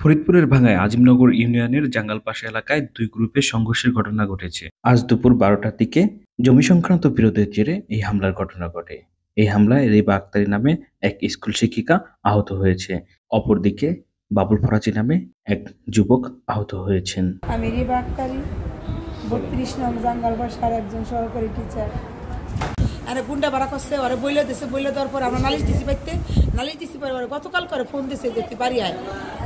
ফরিদপুরের ভাঙ্গায় আজিমনগর ইউনিয়নের জাঙ্গালপাশা এলাকায় দুই গ্রুপে সংঘর্ষের ঘটনা ঘটেছে। আজ দুপুর বারোটার দিকে জমি সংক্রান্ত বিরোধের জেরে এই হামলার ঘটনা ঘটে। এই হামলায় রিবা আক্তারি নামে এক স্কুল শিক্ষিকা আহত হয়েছে। অপরদিকে বাবুল ফরাজি নামে এক যুবক আহত হয়েছেন। আমি রিবা আক্তারি, বত্রিশ নং জাঙ্গাল বাসার একজন সহকারী টিচার আরে গুন্ডা বাড়া করছে ওরে বইলে দিছে বইলে দেওয়ার পর আমরা নালিশ দিছি পাইতে নালিশ দিছি পরে ওরে গতকাল করে ফোন দিছে যে তুই বাড়ি আয়।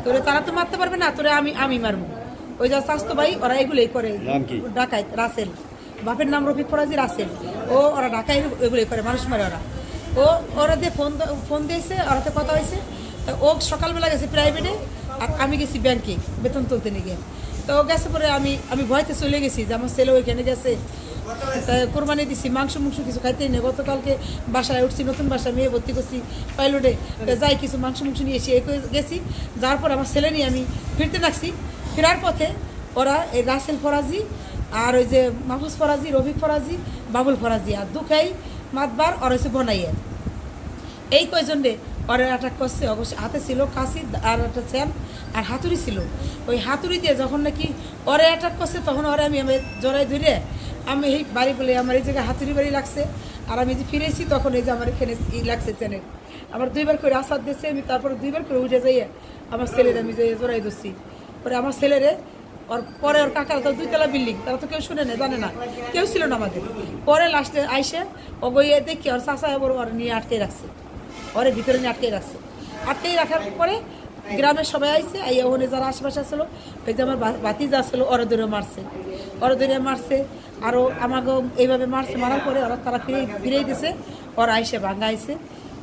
তোরে তারা তো মারতে পারবে না তোরে আমি আমি মারবো। ওই যা স্বাস্থ্য ভাই ওরা এগুলোই করে। ডাকায় রাসেল। বাপের নাম রফিক ফরাজি রাসেল। ও ওরা ঢাকায় এগুলোই করে মানুষ মারে ওরা। ও ওরা দিয়ে ফোন ফোন দিয়েছে ওরাতে কথা হয়েছে। তা ও সকালবেলা গেছে প্রাইভেটে আর আমি গেছি ব্যাংকে বেতন তুলতে নিয়ে গিয়ে। তো গেছে পরে আমি আমি ভয়তে চলে গেছি যে আমার ছেলে ওইখানে গেছে। তা কোরবানি দিছি, মাংস মাংস কিছু খাইতেই নেই। গতকালকে বাসায় উঠছি, নতুন বাসায় মেয়ে ভর্তি করছি, পাইলটে। যাই কিছু মাংস মাংস নিয়ে এসে গেছি। যার পর আমার ছেলে নিয়ে আমি ফিরতে লাগছি ফেরার পথে ওরা এই রাসেল ফরাজি আর ওই যে মাহফুজ ফরাজি, রফিক ফরাজি, বাবুল ফরাজি আর দুখাই মাতবার আর হচ্ছে বনাইয়া এই কয়জনে ওরে অ্যাটাক করছে, অবশ্যই হাতে ছিল কাশি আর একটা চ্যান আর হাতুড়ি ছিল। ওই হাতুড়ি দিয়ে যখন নাকি ওরে অ্যাটাক করছে, তখন ওরে আমি আমি জড়াই ধরে আমি এই বাড়ি বলে আমার এই জায়গায় হাতুড়ি বাড়ি লাগছে। আর আমি যে ফিরেছি তখন এই যে আমার এখানে ই লাগছে চ্যানে। আমার দুইবার করে আসাদ দিয়েছে, আমি তারপরে দুইবার করে উঠে যাইয়ে আমার ছেলের আমি যে জড়াই ধরছি। পরে আমার ছেলেরে ওর পরে ওর কাকার তো দুইতলা বিল্ডিং, তারা তো কেউ শুনে না, জানে না। কেউ ছিল না আমাদের। পরে লাস্টে আইসে, ও গইয়ে দেখি ওর চাষা বড় ওর নিয়ে আটকে রাখছে। ওরে ভিতরে নিয়ে আটকে রাখছে। আটকে রাখার পরে গ্রামের সবাই আইসে এই ওখানে যারা আশেপাশে আসলো ওই যে আমার বাতি যা ছিল ওরা ধরে মারছে। ওরা ধরে মারছে আরও আমাকেও এইভাবে মারছে মারার পরে ওরা তারা ফিরে ফিরেই দিছে ওরা আইসে ভাঙ্গা আইসে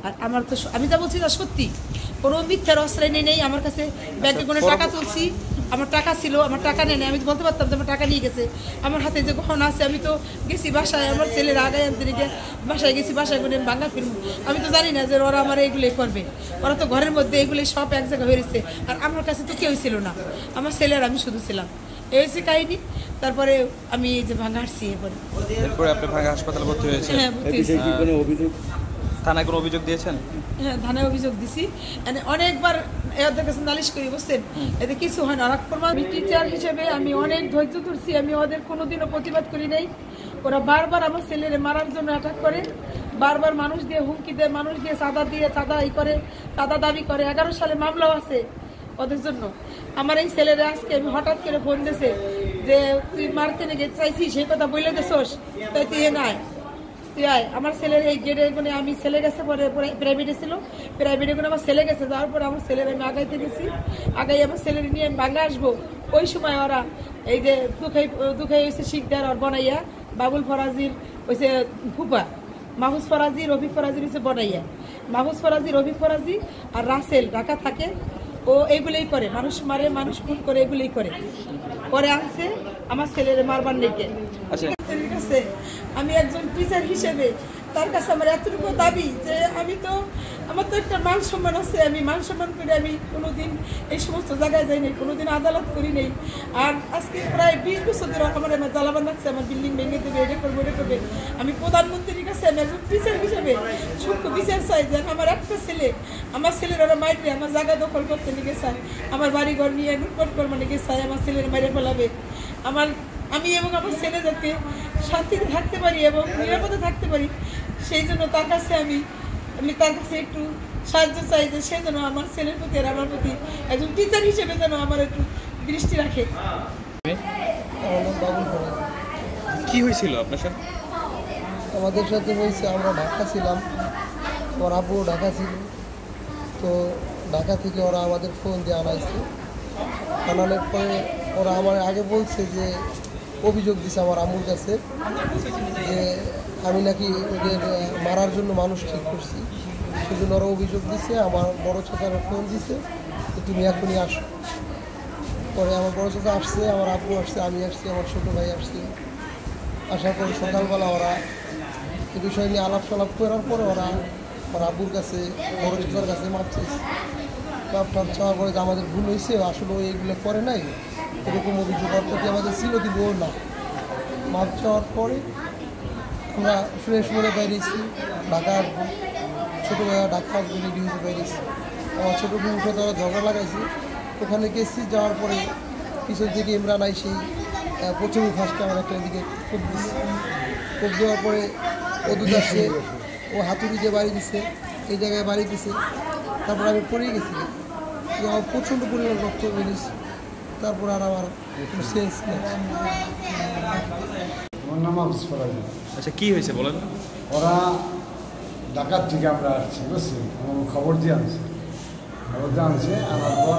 আর আমার তো আমি যা বলছি না সত্যি। কোনো মিথ্যার নেই নেই আমার কাছে ব্যাংকে কোনো টাকা তুলছি আমার টাকা ছিল আমার টাকা নেই আমি বলতে পারতাম যে আমার টাকা নিয়ে গেছে। আমার হাতে যে গহনা আছে আমি তো গেছি বাসায় আমার ছেলের আগায় গিয়ে বাসায় গেছি বাসায় করে বাংলা ফিল্ম আমি তো জানি না যে ওরা আমার এইগুলোই করবে। ওরা তো ঘরের মধ্যে এগুলি সব এক জায়গায় হয়েছে আর আমার কাছে তো কেউ ছিল না। আমার ছেলের আমি শুধু ছিলাম। এই হচ্ছে কাহিনি তারপরে আমি এই যে ভাঙা হাঁটছি এরপরে। এরপরে আপনি ভাঙ্গা হাসপাতালে ভর্তি হয়েছে হ্যাঁ ভর্তি হয়েছি। থানায় কোনো অভিযোগ দিয়েছেন? হ্যাঁ থানায় অভিযোগ দিছি। মানে অনেকবার এদের কাছে নালিশ করি বুঝছেন? এতে কিছু হয় না। আর আমি টিচার হিসেবে আমি অনেক ধৈর্য ধরছি আমি ওদের কোনোদিনও প্রতিবাদ করি নাই। ওরা বারবার আমার ছেলেরে মারার জন্য অ্যাটাক করে। বারবার মানুষ দিয়ে হুমকি দেয় মানুষ দিয়ে চাঁদা দিয়ে চাঁদা ই করে চাঁদা দাবি করে। এগারো সালে মামলাও আছে ওদের জন্য। আমার এই ছেলেরা আজকে আমি হঠাৎ করে ফোন দিয়েছে যে তুই মারতে নাকি চাইছিস সেই কথা বলে দেছোস? তাই তুই এ নাই। তুই আয় আমার ছেলের এই গেটে মানে আমি ছেলে গেছে পরে প্রাইভেটে ছিল। প্রাইভেটে করে আমার ছেলে গেছে যাওয়ার পরে আমার ছেলের আমি আগাইতে গেছি। আগাই আমার ছেলের নিয়ে আমি বাংলা আসব। ওই সময় ওরা এই যে দুখাই দুখাই হয়েছে শিকদার আর বনাইয়া বাবুল ফরাজির হয়েছে ফুপা মাহুজ ফরাজি রবি ফরাজির হচ্ছে বনাইয়া। মাহুজ ফরাজি রবি ফরাজি আর রাসেল ঢাকা থাকে ও এগুলোই করে। মানুষ মারে মানুষ খুন করে এগুলোই করে। পরে আনছে আমার ছেলের মারবার নেকে আচ্ছা। ঠিক আছে? আমি একজন টিচার হিসেবে, তার কাছে আমার এতটুকু দাবি যে আমি তো, আমার তো একটা মান সম্মান আছে, আমি মান সম্মান করে আমি কোনোদিন এই সমস্ত জায়গায় যাই নাই, কোনোদিন আদালত করি নেই। আর আজকে প্রায় বিশ বছর ধরে আমার আমার জ্বালাবান লাগছে আমার বিল্ডিং ভেঙে দেবে এটা করব এটা করবে। আমি প্রধানমন্ত্রীর কাছে, আমি একজন টিচার হিসেবে সূক্ষ্ম বিচার চাই যে আমার একটা ছেলে, আমার ছেলের ওরা মাইরে আমার জায়গা দখল করতে নিয়ে চায় আমার বাড়ি ঘর নিয়ে লুটপাট করব নাকি চাই আমার ছেলের মাইরে ফেলাবে। আমার আমি এবং আমার ছেলে যাতে শান্তিতে থাকতে পারি এবং নিরাপদে থাকতে পারি সেই জন্য তার কাছে আমি আমি তার কাছে একটু সাহায্য চাই যে সে যেন আমার ছেলের প্রতি আর আমার প্রতি একজন টিচার হিসেবে যেন আমার একটু দৃষ্টি রাখে। কি হয়েছিল আপনার সাথে? আমাদের সাথে হয়েছে আমরা ঢাকা ছিলাম ওর আব্বু ঢাকা ছিল। তো ঢাকা থেকে ওরা আমাদের ফোন দিয়ে আনাইছে। আনানোর পরে ওরা আমার আগে বলছে যে অভিযোগ দিছে আমার আম্মুর কাছে যে আমি নাকি ওদের মারার জন্য মানুষ ঠিক করছি। সেজন্য ওরা অভিযোগ দিছে, আমার বড় ছোটার ফোন দিছে যে তুমি এখনই আসো। পরে আমার বড় ছোটা আসছে, আমার আব্বু আসছে, আমি আসছি, আমার ছোটো ভাই আসছে। আসার পরে সকালবেলা ওরা এই বিষয় নিয়ে আলাপ সালাপ করার পরে ওরা আমার আব্বুর কাছে, বড় ছোটার কাছে মাপ চাইছে। মাপ টাপ চাওয়ার পরে যে আমাদের ভুল হয়েছে, আসলে এইগুলো করে নাই। এরকম অভিযোগ প্রতি আমাদের ছিল, কিন্তু ওর না। মাপ চাওয়ার পরে আমরা ফ্রেশ করে বেরিয়েছি ঢাকা আসব ছোটো ভাইয়া ঢাকা আসব হতে বেরিয়েছি। আমার ছোটো বোন সাথে ওরা ঝগড়া লাগাইছি। ওখানে গেছি, যাওয়ার পরে পিছন থেকে ইমরান আইসি প্রথমে ফার্স্টে আমার একটা এদিকে কোপ দিচ্ছে কোপ দেওয়ার পরে ও দুধ আসছে ও হাতুড়ি দিয়ে বাড়ি দিছে, এই জায়গায় বাড়ি দিছে। তারপর আমি পড়ে গেছি। আমার প্রচণ্ড পরিমাণ রক্ত বেরিয়েছে। তারপর আর আমার কোনো সেন্স নেই। আমার নাম আবুস ফরাজি আচ্ছা কি হয়েছে বলেন? ওরা ঢাকার থেকে আমরা আসছি বুঝছি আমার খবর দিয়ে আনছে। খবর দিয়ে আনছে আনার পর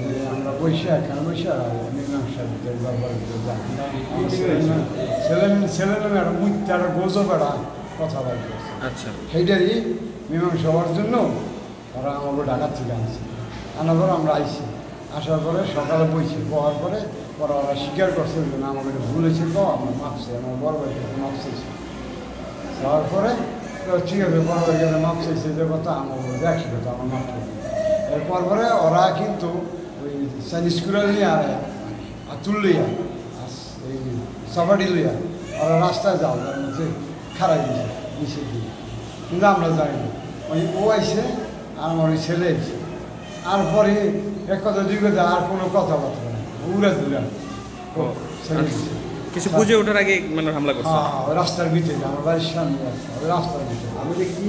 যে আমরা বসে এখানে বসে মীমাংসা দিতে ব্যাপার ছেলে ছেলে মেয়ে একটা মুখতে একটা গোজো বেড়া কথা বলছে আচ্ছা। সেইটারই মীমাংসা হওয়ার জন্য ওরা আমাকে ঢাকার থেকে আনছে। আনার পর আমরা আইছি। আসার পরে সকালে বইছি, বহার পরে ওরা ওরা স্বীকার করছে যে না, আমাকে ভুল হয়েছে তো, আমরা মাপছে, আমার বড় ভাই থেকে মাপ চাইছি। যাওয়ার পরে ঠিক আছে বড় ভাই গেলে মাপ চাইছে, যে কথা আমার দেখি কথা, আমার মাপ। এরপর পরে ওরা কিন্তু ওই চাইনিজ কুড়াল নিয়ে আর আতুল লইয়া এই সাবাডি লইয়া, ওরা রাস্তায় যাও তার মধ্যে খারাপ দিয়েছে নিচে দিয়ে কিন্তু আমরা জানি ওই ও আইসে আর আমার ওই ছেলে আইসে আর পরে এক কথা দুই কথা আর কোনো কথাবার্তা নেই। উড়া দুরা। কিছু বুঝে ওঠার আগে মানে হামলা করছে? হ্যাঁ রাস্তার ভিতরে আমার বাড়ির সামনে রাস্তার ভিতরে। আমি দেখি